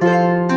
Música